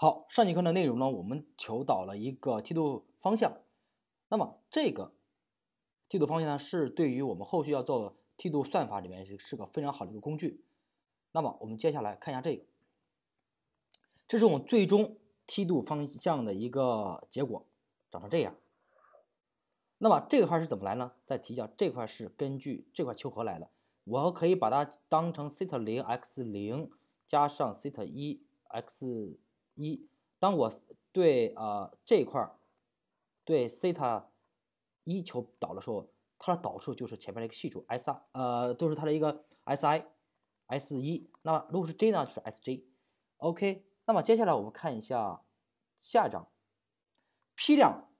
好，上节课的内容呢，我们求导了一个梯度方向。那么这个梯度方向呢，是对于我们后续要做的梯度算法里面是是个非常好的一个工具。那么我们接下来看一下这个，这是我们最终梯度方向的一个结果，长成这样。那么这块是怎么来呢？再提一下，这块是根据这块求和来的。我可以把它当成西塔零 x 零加上西塔一 x。一，当我对呃这块儿对西塔一求导的时候，它的导数就是前面的一个系数 S 二，呃，都是它的一个 S I S 一。那如果是 J 呢，就是 S J。OK，那么接下来我们看一下下一章批量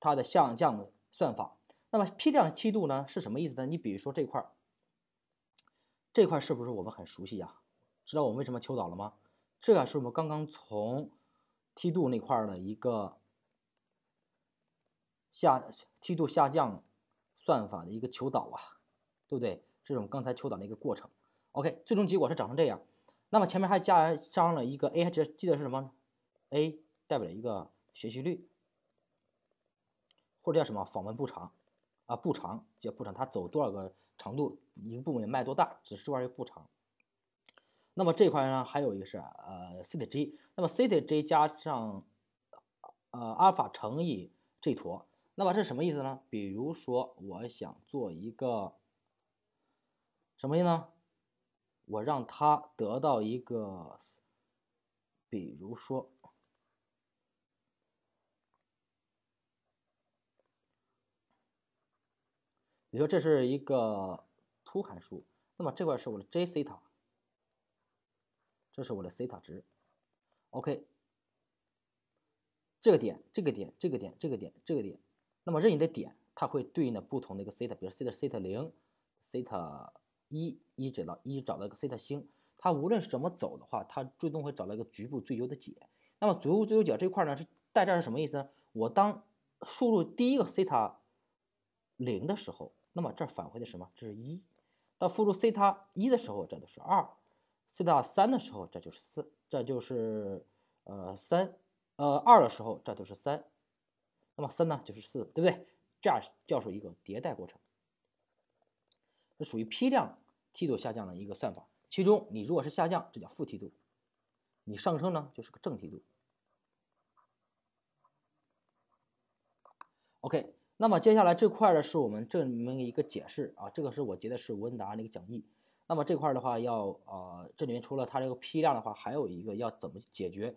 它的下降算法。那么批量梯度呢是什么意思呢？你比如说这块儿，这块是不是我们很熟悉呀？知道我们为什么求导了吗？这个是我们刚刚从梯度那块的一个下梯度下降算法的一个求导啊，对不对？这是我们刚才求导的一个过程。OK，最终结果是长成这样。那么前面还加上了一个 A，这记得是什么？A 代表一个学习率，或者叫什么访问步长啊？步长叫步长，它走多少个长度，一个部分卖多大，只是这玩意步长。那么这块呢，还有一个是呃 c 的 j，那么 c 的 j 加上呃阿尔法乘以这坨，那么这什么意思呢？比如说我想做一个什么意思呢？我让它得到一个，比如说，比如说这是一个凸函数，那么这块是我的 j 西塔。这是我的西塔值，OK，这个点，这个点，这个点，这个点，这个点，那么任意的点，它会对应的不同的一个西塔，比如西塔西塔零、西塔一，一直到一找到一个西塔星，它无论是怎么走的话，它最终会找到一个局部最优的解。那么局部最优解这块呢，是在这是什么意思呢？我当输入第一个西塔零的时候，那么这返回的什么？这是一。到输入西塔一的时候，这都是二。西塔三的时候，这就是四，这就是呃三，呃二的时候，这就是三，那么三呢就是四，对不对？这样叫做一个迭代过程，这属于批量梯度下降的一个算法。其中你如果是下降，这叫负梯度；你上升呢，就是个正梯度。OK，那么接下来这块呢，是我们这么一个解释啊，这个是我截的是吴文达那个讲义。那么这块的话，要呃，这里面除了它这个批量的话，还有一个要怎么解决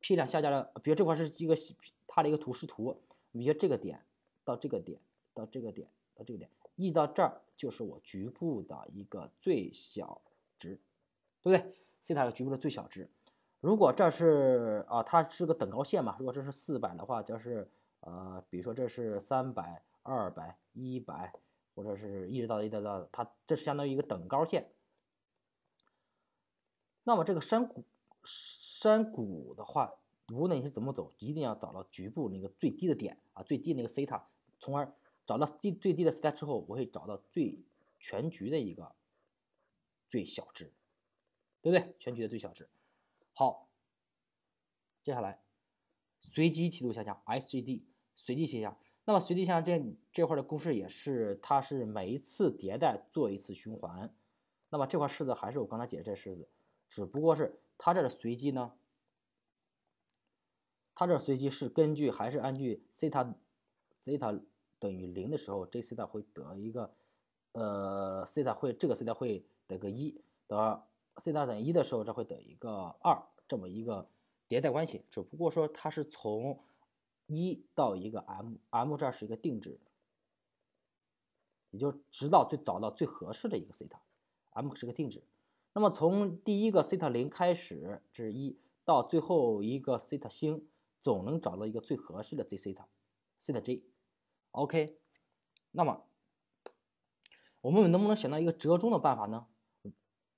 批量下降的？比如这块是一个它的一个图示图，比如这个点到这个点到这个点到这个点，一到这儿就是我局部的一个最小值，对不对？西塔的局部的最小值。如果这是啊，它是个等高线嘛？如果这是四百的话，就是呃，比如说这是三百、二百、一百。或者是一直到一直到它，这是相当于一个等高线。那么这个山谷山谷的话，无论你是怎么走，一定要找到局部那个最低的点啊，最低那个西塔，从而找到最最低的西塔之后，我会找到最全局的一个最小值，对不对？全局的最小值。好，接下来随机梯度下降，SGD 随机下降。那么随机项这这块的公式也是，它是每一次迭代做一次循环。那么这块式子还是我刚才解这式子，只不过是它这的随机呢，它这随机是根据还是按据西塔西塔等于零的时候，这西塔会得一个呃西塔会这个西塔会得个一，得西塔等于一的时候，这会得一个二这么一个迭代关系。只不过说它是从一到一个 m，m 这是一个定值，也就直到最找到最合适的一个西塔，m 是个定值。那么从第一个西塔零开始，这是一，到最后一个西塔星，总能找到一个最合适的 z 西塔，西塔 j。OK，那么我们能不能想到一个折中的办法呢？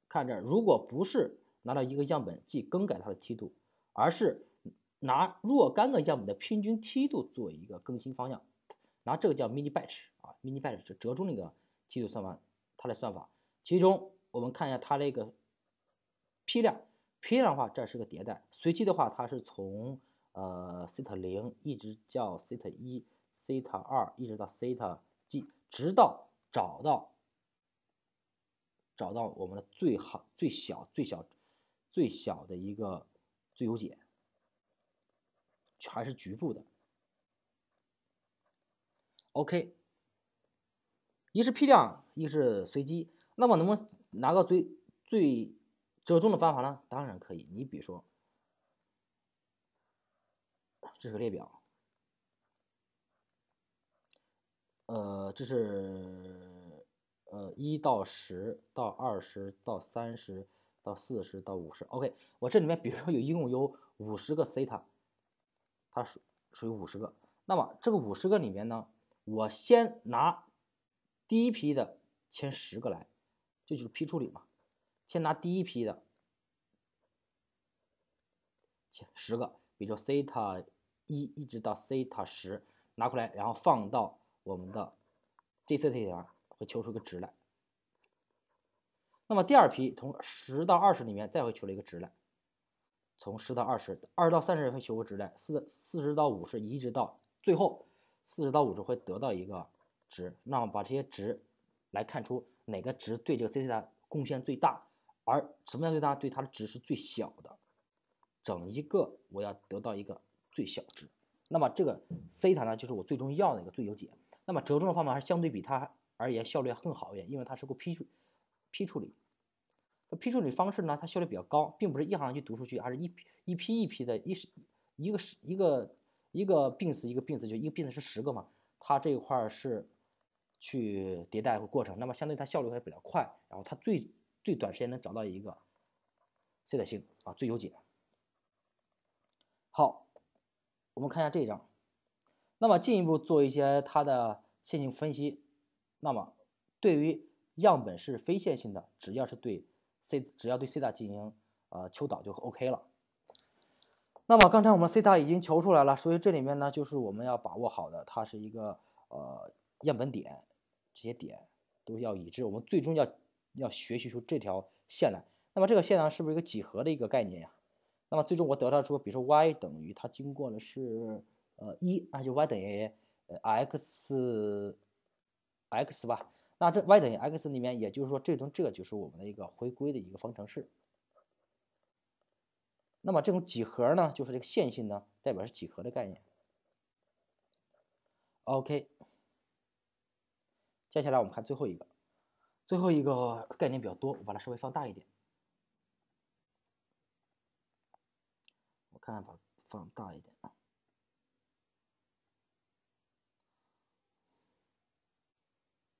看这儿，如果不是拿到一个样本即更改它的梯度，而是拿若干个样本的平均梯度做一个更新方向，拿这个叫 mini batch 啊，mini batch 是折中那个梯度算法，它的算法。其中我们看一下它这个批量批量的话，这是个迭代；随机的话，它是从呃 set 零一直叫 set 一、set 二，一直到 set g，直到找到找到我们的最好、最小、最小、最小的一个最优解，还是局部的。OK，一是批量，一是随机，那么能不能拿个最最折中的方法呢？当然可以。你比如说，这是个列表，呃，这是呃一到十到二十到三十到四十到五十。OK，我这里面比如说有一共有五十个 theta，它属属于五十个。那么这个五十个里面呢？我先拿第一批的前十个来，这就是批处理嘛。先拿第一批的前十个，比如说 theta 一一直到 theta 十拿过来，然后放到我们的 GCT 里边，会求出一个值来。那么第二批从十到二十里面再会求了一个值来，从十到二十，二到三十会求个值来，四四十到五十一直到最后。四十到五十会得到一个值，那么把这些值来看出哪个值对这个 C 塔贡献最大，而什么样最大？对它的值是最小的，整一个我要得到一个最小值。那么这个西塔呢，就是我最终要的一个最优解。那么折中的方法还是相对比它而言效率更好一点，因为它是个批处批处理。批处理方式呢，它效率比较高，并不是一行去读数据，而是一批一批一批的，一是一个是一个。一个病死，一个病死，就一个病死是十个嘛？它这一块是去迭代和过程，那么相对它效率会比较快，然后它最最短时间能找到一个 C 的星啊，最优解。好，我们看一下这一张，那么进一步做一些它的线性分析。那么对于样本是非线性的，只要是对 C，只要对 C 大进行呃求导就 OK 了。那么刚才我们 c 塔已经求出来了，所以这里面呢，就是我们要把握好的，它是一个呃样本点，这些点都要已知，我们最终要要学习出这条线来。那么这个线呢，是不是一个几何的一个概念呀？那么最终我得到出，比如说 y 等于它经过了是呃一，那就 y 等于呃 x x 吧。那这 y 等于 x 里面，也就是说，最终这就是我们的一个回归的一个方程式。那么这种几何呢，就是这个线性呢，代表是几何的概念。OK，接下来我们看最后一个，最后一个概念比较多，我把它稍微放大一点。我看看把放大一点啊。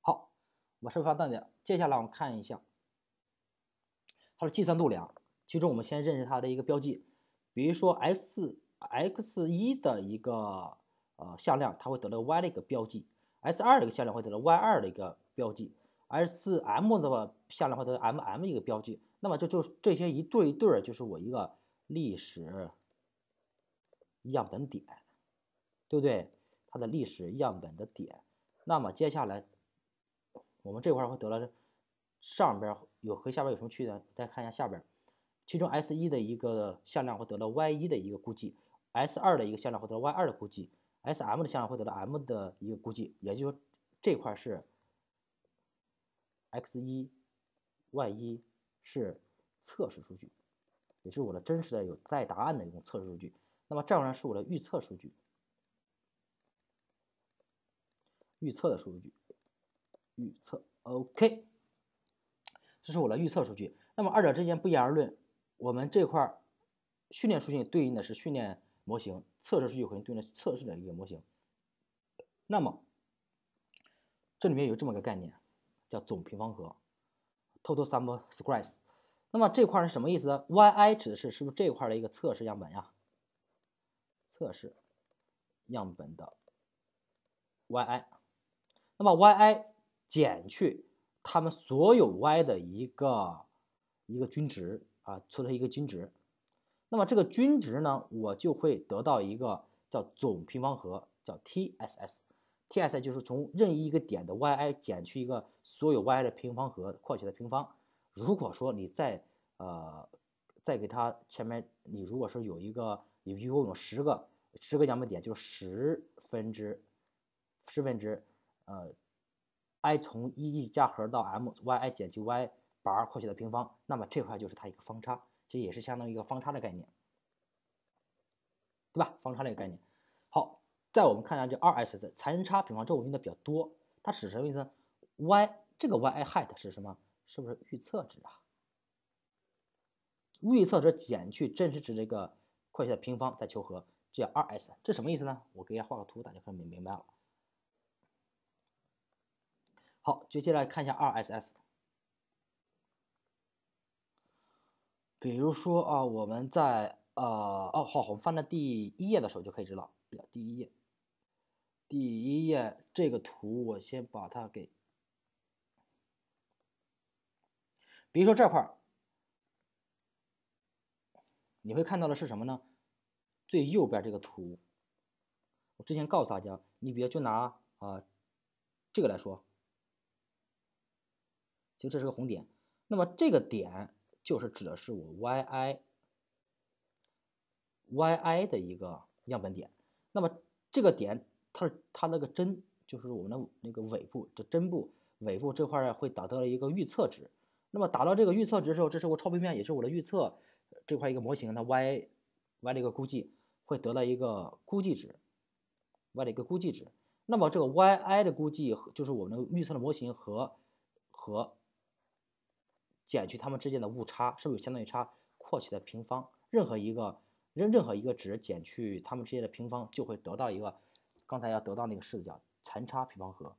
好，我稍微放大点。接下来我们看一下它的计算度量。其中我们先认识它的一个标记，比如说 x x 一的一个呃向量，它会得到 y 的一个标记；s 二的一个向量会得到 y 二的一个标记；s m 的话向量会得到 m m 一个标记。那么这就这些一对一对儿，就是我一个历史样本点，对不对？它的历史样本的点。那么接下来我们这块会得到上边有和下边有什么区别？再看一下下边。其中 S 一的一个向量会得到 Y 一的一个估计，S 二的一个向量会得到 Y 二的估计，S M 的向量会得到 M 的一个估计，也就是说这块是 X 一、Y 一是测试数据，也是我的真实的有带答案的一种测试数据。那么这样呢是我的预测数据，预测的数据，预测 OK，这是我的预测数据。那么二者之间不言而论。我们这块训练数据对应的是训练模型，测试数据会对应的测试的一个模型。那么这里面有这么个概念，叫总平方和 （total sum squares）。那么这块是什么意思呢？yi 指的是是不是这块的一个测试样本呀？测试样本的 yi。那么 yi 减去它们所有 y 的一个一个均值。啊，出来一个均值，那么这个均值呢，我就会得到一个叫总平方和，叫 TSS，TSS 就是从任意一个点的 yi 减去一个所有 yi 的平方和，括起的平方。如果说你再呃再给它前面，你如果是有一个，你一共有十个十个样本点，就是十分之十分之呃 i 从 e 加和到 m，yi 减去 y 把扩写的平方，那么这块就是它一个方差，这也是相当于一个方差的概念，对吧？方差这个概念。好，再我们看一下这 2s 的残差平方，这我用的比较多，它是什么意思呢？y 这个 yi hat 是什么？是不是预测值啊？预测值减去真实值这个扩写的平方再求和，这叫 2s，这什么意思呢？我给大家画个图，大家可能明明白了。好，接下来看一下 RSS。比如说啊，我们在呃哦好，我们翻到第一页的时候就可以知道，第一页，第一页这个图我先把它给，比如说这块儿。你会看到的是什么呢？最右边这个图，我之前告诉大家，你比如就拿啊这个来说，其实这是个红点，那么这个点就是指的是我 yi yi 的一个样本点，那么这个点它它那个针就是我们的那个尾部，这针部尾部这块会达到了一个预测值，那么达到这个预测值的时候，这是我超平面，也是我的预测。这块一个模型，它 y y 的一个估计会得到一个估计值，y 的一个估计值。那么这个 yi 的估计就是我们的预测的模型和和减去它们之间的误差，是不是相当于差扩起的平方？任何一个任任何一个值减去它们之间的平方，就会得到一个刚才要得到那个式子叫残差平方和。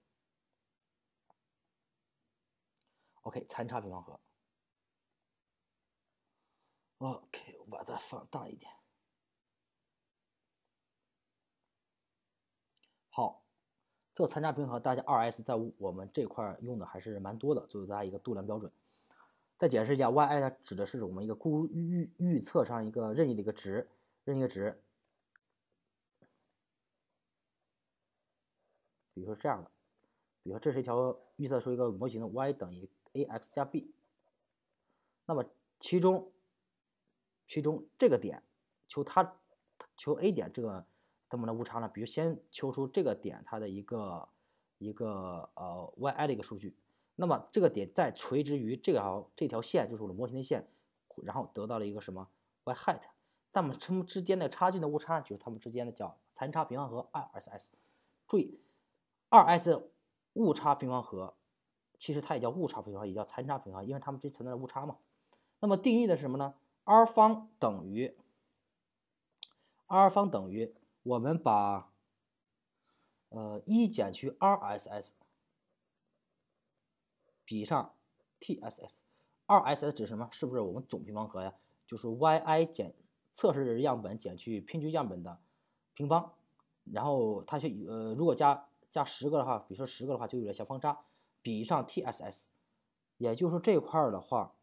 OK，残差平方和。OK，我把它放大一点。好，这个残差平衡大家 2s 在我们这块用的还是蛮多的，作为大家一个度量标准。再解释一下，yi 它指的是我们一个估预预测上一个任意的一个值，任意一个值。比如说这样的，比如说这是一条预测出一个模型的 y 等于 ax 加 b，那么其中。其中这个点，求它，求 A 点这个它们的误差呢？比如先求出这个点它的一个一个呃 yi 的一个数据，那么这个点再垂直于这条这条线，就是我的模型的线，然后得到了一个什么 y hat，那么它们之间的差距的误差就是它们之间的叫残差平方和 2s。注意，2s 误差平方和其实它也叫误差平方，也叫残差平方，因为它们之间存在的误差嘛。那么定义的是什么呢？r 方等于 r 方等于我们把呃一减去 R S S 比上 tss，2ss 指什么？是不是我们总平方和呀？就是 yi 减测试样本减去平均样本的平方，然后它去呃如果加加十个的话，比如说十个的话就有点小方差，比上 tss，也就是说这块儿的话。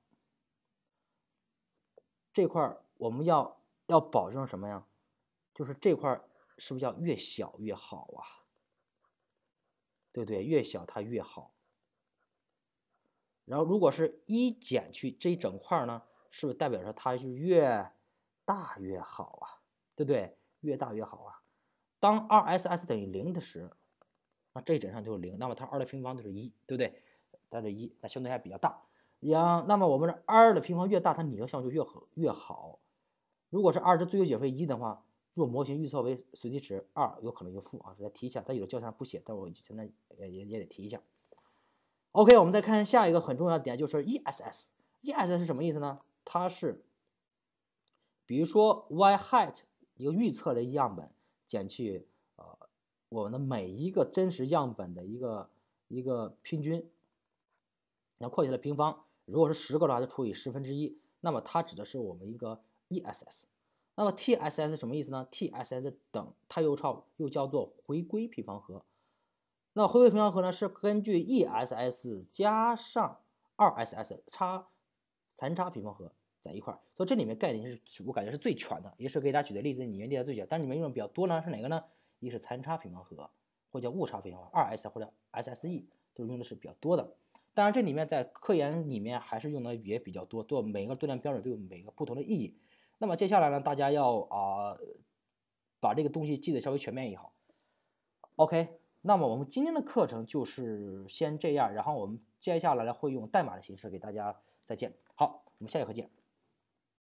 这块儿我们要要保证什么呀？就是这块儿是不是要越小越好啊？对不对？越小它越好。然后如果是一减去这一整块呢，是不是代表着它就越大越好啊？对不对？越大越好啊。当 2ss 等于零的时，那这一整上就是零，那么它二的平方就是一，对不对？它是一，那相对还比较大。样，那么我们的 r 的平方越大，它拟合效就越好越好。如果是二是最优解为一的话，若模型预测为随机值二，有可能就负啊。再提一下，在有的教材上不写，但我现在也也也得提一下。OK，我们再看下一个很重要的点，就是 ESS。ESS 是什么意思呢？它是，比如说 y hat 一个预测的样本减去呃我们的每一个真实样本的一个一个平均，然后扩起来平方。如果是十个的话，就除以十分之一，那么它指的是我们一个 ESS。那么 TSS 什么意思呢？TSS 等它又叫又叫做回归平方和。那回归平方和呢，是根据 ESS 加上 2SS 差残差平方和在一块儿。所以这里面概念是我感觉是最全的，也是给大家举的例子里面列的最全。但是里面用的比较多呢是哪个呢？一是残差平方和，或叫误差平方和，2S 或者 SSE 都用的是比较多的。当然，这里面在科研里面还是用的也比较多，做每一个对量标准都有每个不同的意义。那么接下来呢，大家要啊把这个东西记得稍微全面也好。OK，那么我们今天的课程就是先这样，然后我们接下来会用代码的形式给大家再见。好，我们下节课见。